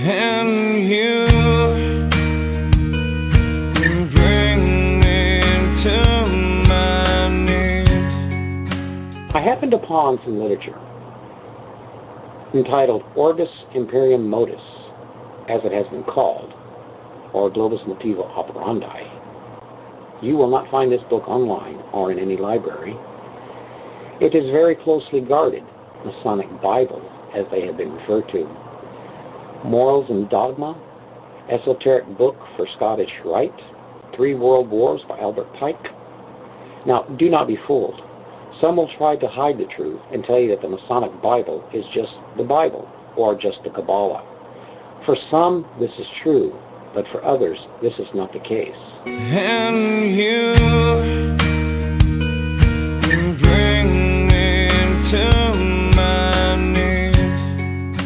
to. I happened upon some literature entitled Orbis Imperium Modus, as it has been called, or Globus Motivo Operandi. You will not find this book online or in any library. It is very closely guarded, Masonic Bible, as they have been referred to. Morals and Dogma, Esoteric Book for Scottish Rite, Three World Wars by Albert Pike. Now, do not be fooled. Some will try to hide the truth and tell you that the Masonic Bible is just the Bible or just the Kabbalah. For some, this is true, but for others, this is not the case.